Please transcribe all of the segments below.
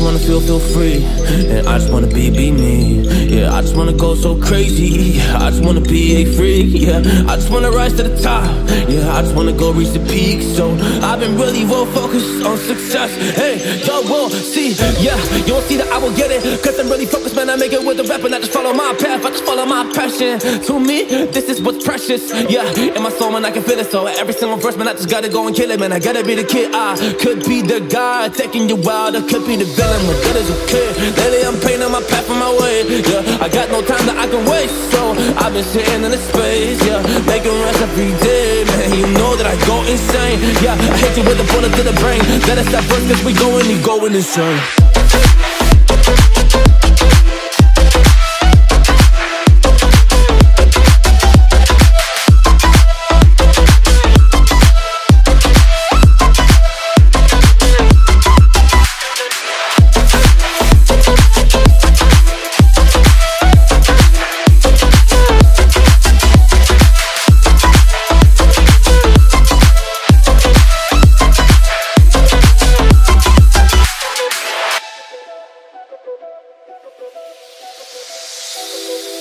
just wanna feel, feel free. And I just wanna be, be me. Yeah, I just wanna go so crazy. I just wanna be a freak. Yeah, I just wanna rise to the top. Yeah, I just wanna go reach the peak. So I've been really well focused on success. Hey, y'all will see. Yeah, you will see that I will get it. Cause I'm really focused, man. I make it with the rap and I just follow my path. I just follow my passion. To me, this is what's precious. Yeah, in my soul, man, I can feel it. So every single verse, man, I just gotta go and kill it, man. I gotta be the kid. I could be the guy taking you wild. I could be the villain, but that is okay. Lately, I'm painting my path on my way. Yeah, I got no time that I can waste. So I've been sitting in the space. Yeah, making rest every day, man. You know that I go insane. Yeah, I hit you with a bullet to the brain. Let us stop first, cause we going, you going insane.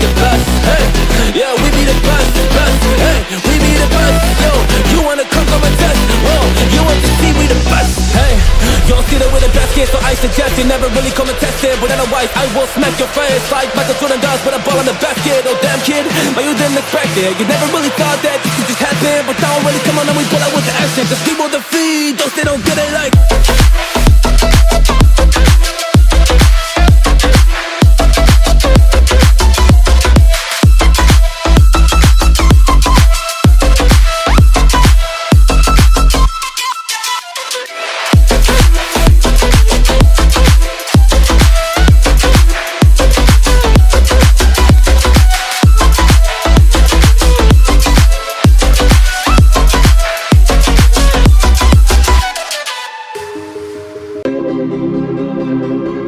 the best, hey. Yeah, we be the best, best Hey, we be the best, yo. You wanna come come and test, whoa You want to see we the best, hey. Don't see that we're the best kids, so I suggest you never really come and test it. But otherwise, I will smack your face like Michael Jordan does with a ball in the basket. Oh damn kid, but you didn't expect it. You never really thought that this could just happen But don't really come on and we pull out with the action. Cause people defeat those they don't get it like Música